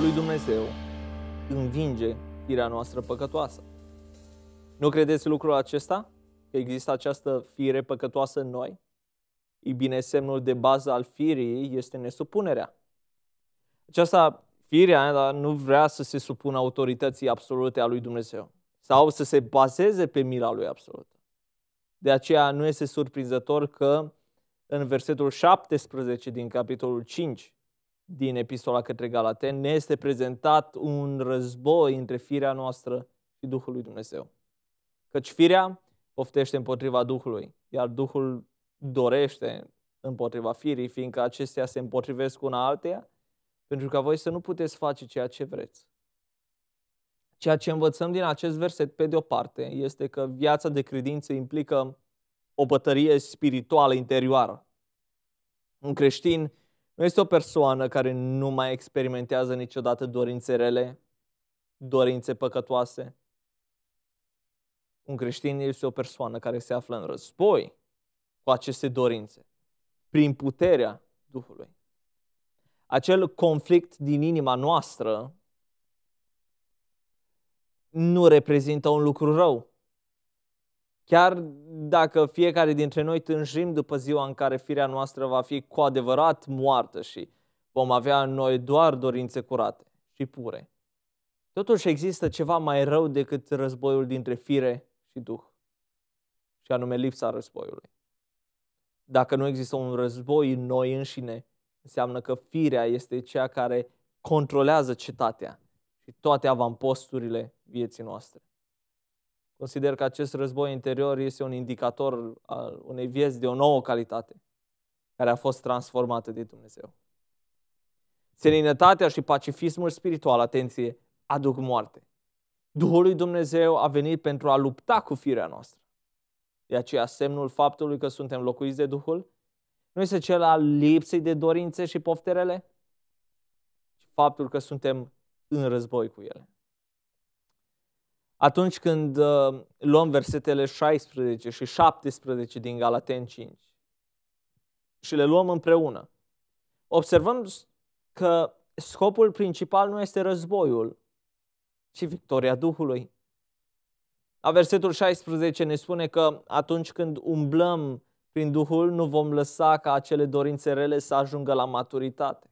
Duhul lui Dumnezeu învinge firea noastră păcătoasă. Nu credeți lucrul acesta? Că există această fire păcătoasă în noi? Ei bine, semnul de bază al firii este nesupunerea. Aceasta, firea, nu vrea să se supună autorității absolute a lui Dumnezeu sau să se bazeze pe mila lui absolut. De aceea nu este surprinzător că în versetul 17 din capitolul 5 din epistola către Galateni ne este prezentat un război între firea noastră și Duhul lui Dumnezeu. Căci firea poftește împotriva Duhului, iar Duhul dorește împotriva firii, fiindcă acestea se împotrivesc una alteia, pentru ca voi să nu puteți face ceea ce vreți. Ceea ce învățăm din acest verset, pe de o parte, este că viața de credință implică o bătărie spirituală interioară. Un creștin nu este o persoană care nu mai experimentează niciodată dorințe rele, dorințe păcătoase. Un creștin este o persoană care se află în război cu aceste dorințe, prin puterea Duhului. Acel conflict din inima noastră nu reprezintă un lucru rău. Chiar dacă fiecare dintre noi tânjim după ziua în care firea noastră va fi cu adevărat moartă și vom avea în noi doar dorințe curate și pure. Totuși există ceva mai rău decât războiul dintre fire și duh, și anume lipsa războiului. Dacă nu există un război în noi înșine, înseamnă că firea este cea care controlează cetatea și toate avamposturile vieții noastre. Consider că acest război interior este un indicator al unei vieți de o nouă calitate, care a fost transformată de Dumnezeu. Seninătatea și pacifismul spiritual, atenție, aduc moarte. Duhul lui Dumnezeu a venit pentru a lupta cu firea noastră. De aceea semnul faptului că suntem locuiți de Duhul nu este cel al lipsei de dorințe și pofterele, ci faptul că suntem în război cu ele. Atunci când uh, luăm versetele 16 și 17 din Galaten 5 și le luăm împreună, observăm că scopul principal nu este războiul, ci victoria Duhului. La versetul 16 ne spune că atunci când umblăm prin Duhul, nu vom lăsa ca acele dorințe rele să ajungă la maturitate.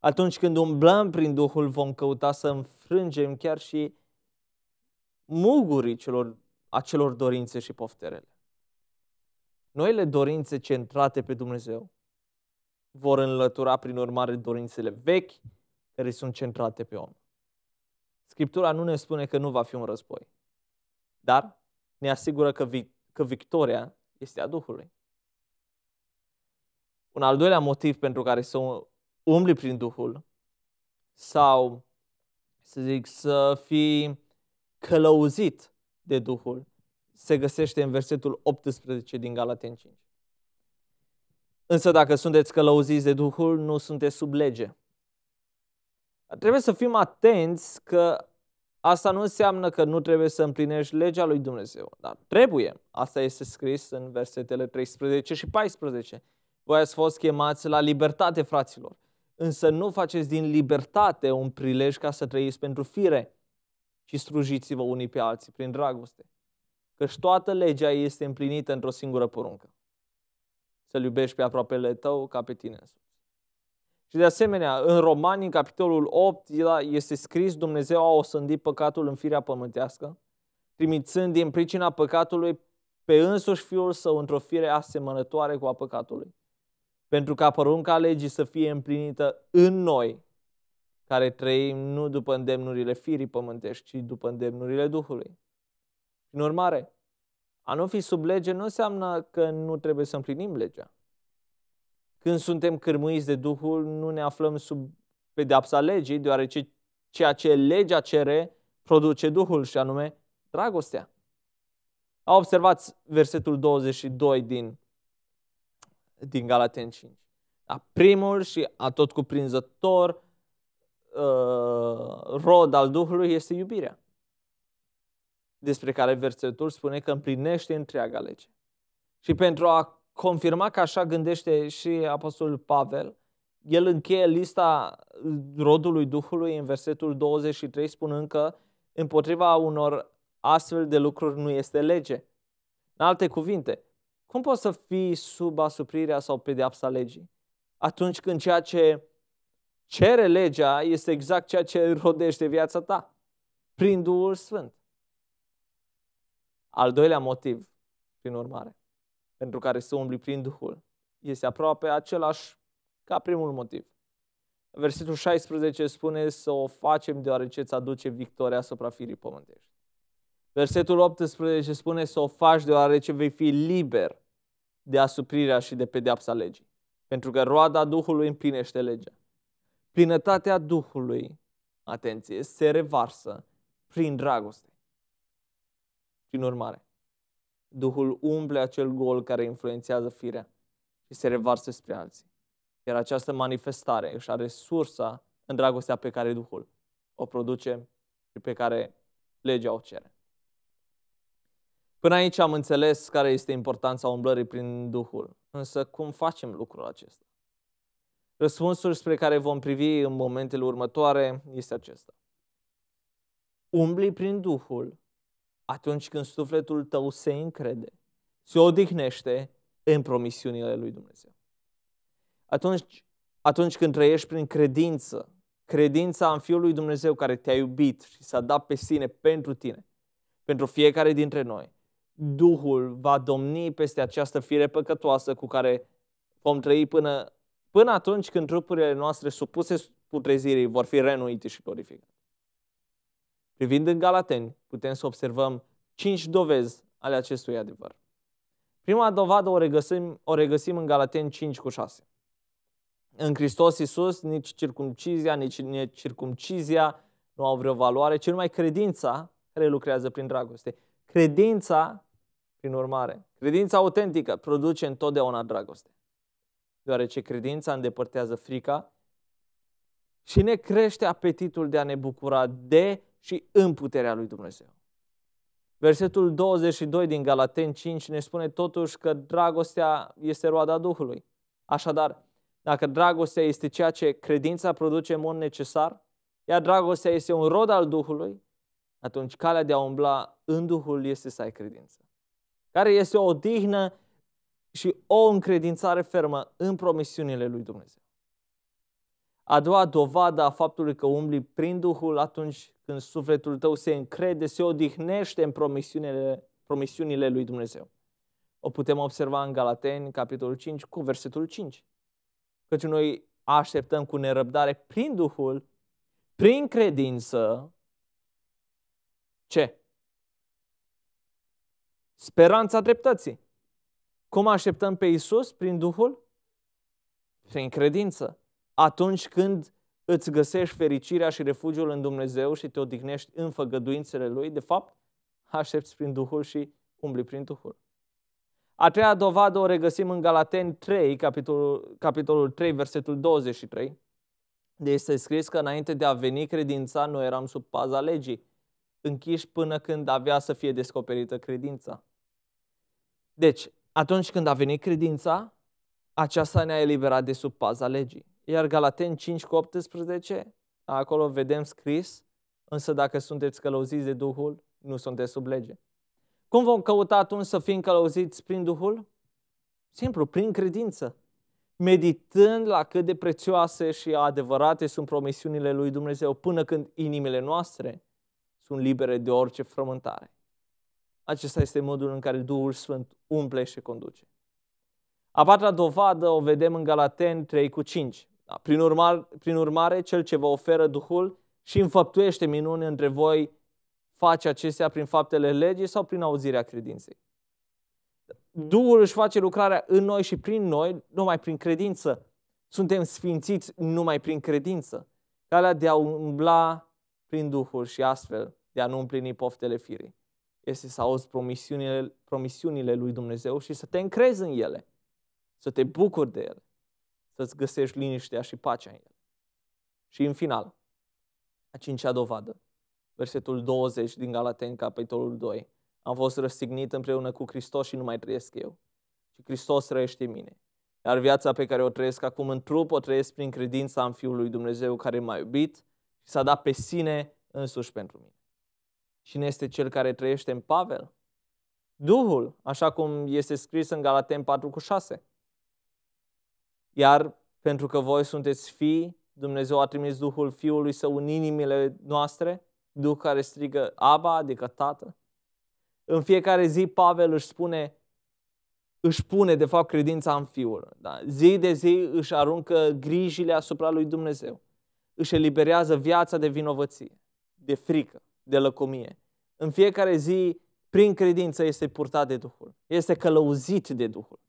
Atunci când umblăm prin Duhul, vom căuta să înfrângem chiar și mugurii celor, acelor dorințe și pofterele. Noile dorințe centrate pe Dumnezeu vor înlătura prin urmare dorințele vechi care sunt centrate pe om. Scriptura nu ne spune că nu va fi un război, dar ne asigură că, vi- că victoria este a Duhului. Un al doilea motiv pentru care să umbli prin Duhul sau, să zic, să fii călăuzit de Duhul se găsește în versetul 18 din Galaten 5. Însă dacă sunteți călăuziți de Duhul, nu sunteți sub lege. Trebuie să fim atenți că asta nu înseamnă că nu trebuie să împlinești legea lui Dumnezeu, dar trebuie. Asta este scris în versetele 13 și 14. Voi ați fost chemați la libertate, fraților, însă nu faceți din libertate un prilej ca să trăiți pentru fire, ci slujiți-vă unii pe alții prin dragoste. Căci toată legea este împlinită într-o singură poruncă. Să-L iubești pe aproapele tău ca pe tine însuți. Și de asemenea, în Romani, în capitolul 8, este scris Dumnezeu a osândit păcatul în firea pământească, trimițând din pricina păcatului pe însuși Fiul Său într-o fire asemănătoare cu a păcatului, pentru ca porunca legii să fie împlinită în noi, care trăim nu după îndemnurile firii pământești, ci după îndemnurile Duhului. În urmare, a nu fi sub lege nu înseamnă că nu trebuie să împlinim legea. Când suntem cârmuiți de Duhul, nu ne aflăm sub pedeapsa legii, deoarece ceea ce legea cere produce Duhul și anume dragostea. A observat versetul 22 din, din Galaten 5. A primul și a tot cuprinzător uh, rod al Duhului este iubirea, despre care versetul spune că împlinește întreaga lege. Și pentru a confirma că așa gândește și Apostolul Pavel, el încheie lista rodului Duhului în versetul 23 spunând că împotriva unor astfel de lucruri nu este lege. În alte cuvinte, cum poți să fii sub asuprirea sau pedeapsa legii? Atunci când ceea ce cere legea este exact ceea ce rodește viața ta, prin Duhul Sfânt. Al doilea motiv, prin urmare, pentru care să umbli prin Duhul, este aproape același ca primul motiv. Versetul 16 spune să o facem deoarece îți aduce victoria asupra firii pământești. Versetul 18 spune să o faci deoarece vei fi liber de asuprirea și de pedeapsa legii. Pentru că roada Duhului împlinește legea. Plinătatea Duhului, atenție, se revarsă prin dragoste. Prin urmare, Duhul umple acel gol care influențează firea și se revarsă spre alții. Iar această manifestare își are sursa în dragostea pe care Duhul o produce și pe care legea o cere. Până aici am înțeles care este importanța umblării prin Duhul. Însă cum facem lucrul acesta? Răspunsul spre care vom privi în momentele următoare este acesta. Umbli prin Duhul atunci când sufletul tău se încrede, se odihnește în promisiunile lui Dumnezeu. Atunci, atunci când trăiești prin credință, credința în Fiul lui Dumnezeu care te-a iubit și s-a dat pe sine pentru tine, pentru fiecare dintre noi, Duhul va domni peste această fire păcătoasă cu care vom trăi până, până atunci când trupurile noastre supuse putrezirii vor fi renuite și glorificate. Privind în Galateni, putem să observăm cinci dovezi ale acestui adevăr. Prima dovadă o regăsim, o regăsim în Galateni 5 cu 6. În Hristos Iisus nici circumcizia, nici necircumcizia nu au vreo valoare, ci numai credința care lucrează prin dragoste. Credința prin urmare, credința autentică produce întotdeauna dragoste, deoarece credința îndepărtează frica și ne crește apetitul de a ne bucura de și în puterea lui Dumnezeu. Versetul 22 din Galaten 5 ne spune totuși că dragostea este roada Duhului. Așadar, dacă dragostea este ceea ce credința produce în mod necesar, iar dragostea este un rod al Duhului, atunci calea de a umbla în Duhul este să ai credință care este o odihnă și o încredințare fermă în promisiunile lui Dumnezeu. A doua dovadă a faptului că umbli prin Duhul atunci când sufletul tău se încrede, se odihnește în promisiunile, promisiunile lui Dumnezeu. O putem observa în Galateni, capitolul 5, cu versetul 5. Căci noi așteptăm cu nerăbdare prin Duhul, prin credință, ce? Speranța dreptății. Cum așteptăm pe Isus prin Duhul? Prin credință. Atunci când îți găsești fericirea și refugiul în Dumnezeu și te odihnești în făgăduințele Lui, de fapt, aștepți prin Duhul și umbli prin Duhul. A treia dovadă o regăsim în Galateni 3, capitolul, capitolul 3, versetul 23, de este scris că înainte de a veni credința, noi eram sub paza legii, închiși până când avea să fie descoperită credința. Deci, atunci când a venit credința, aceasta ne-a eliberat de sub paza legii. Iar Galaten 5 cu 18, acolo vedem scris, însă dacă sunteți călăuziți de Duhul, nu sunteți sub lege. Cum vom căuta atunci să fim călăuziți prin Duhul? Simplu, prin credință. Meditând la cât de prețioase și adevărate sunt promisiunile lui Dumnezeu până când inimile noastre sunt libere de orice frământare. Acesta este modul în care Duhul Sfânt umple și conduce. A patra dovadă o vedem în Galaten 3 cu 5. Da, prin, urmare, prin urmare, cel ce vă oferă Duhul și înfăptuiește minuni între voi, face acestea prin faptele legii sau prin auzirea credinței. Duhul își face lucrarea în noi și prin noi, numai prin credință. Suntem sfințiți numai prin credință. Calea de a umbla prin Duhul și astfel de a nu împlini poftele firii este să auzi promisiunile, promisiunile lui Dumnezeu și să te încrezi în ele, să te bucuri de ele, să-ți găsești liniștea și pacea în ele. Și în final, a cincea dovadă, versetul 20 din Galateni, capitolul 2. Am fost răstignit împreună cu Hristos și nu mai trăiesc eu, ci Hristos trăiește în mine. Iar viața pe care o trăiesc acum în trup, o trăiesc prin credința în Fiul lui Dumnezeu care m-a iubit și s-a dat pe sine însuși pentru mine. Cine este cel care trăiește în Pavel? Duhul, așa cum este scris în Galaten 4 cu 6. Iar pentru că voi sunteți fii, Dumnezeu a trimis Duhul Fiului Său în inimile noastre, Duh care strigă Aba, adică Tată. În fiecare zi Pavel își spune, își pune de fapt credința în Fiul. Da? Zi de zi își aruncă grijile asupra lui Dumnezeu. Își eliberează viața de vinovăție, de frică, de lăcomie. În fiecare zi, prin credință, este purtat de Duhul. Este călăuzit de Duhul.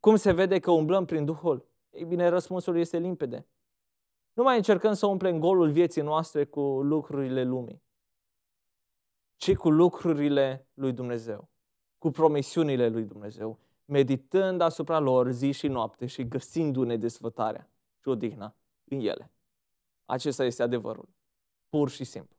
Cum se vede că umblăm prin Duhul? Ei bine, răspunsul este limpede. Nu mai încercăm să umplem golul vieții noastre cu lucrurile lumii, ci cu lucrurile lui Dumnezeu, cu promisiunile lui Dumnezeu, meditând asupra lor zi și noapte și găsindu-ne desfătarea și odihna în ele. Acesta este adevărul, pur și simplu.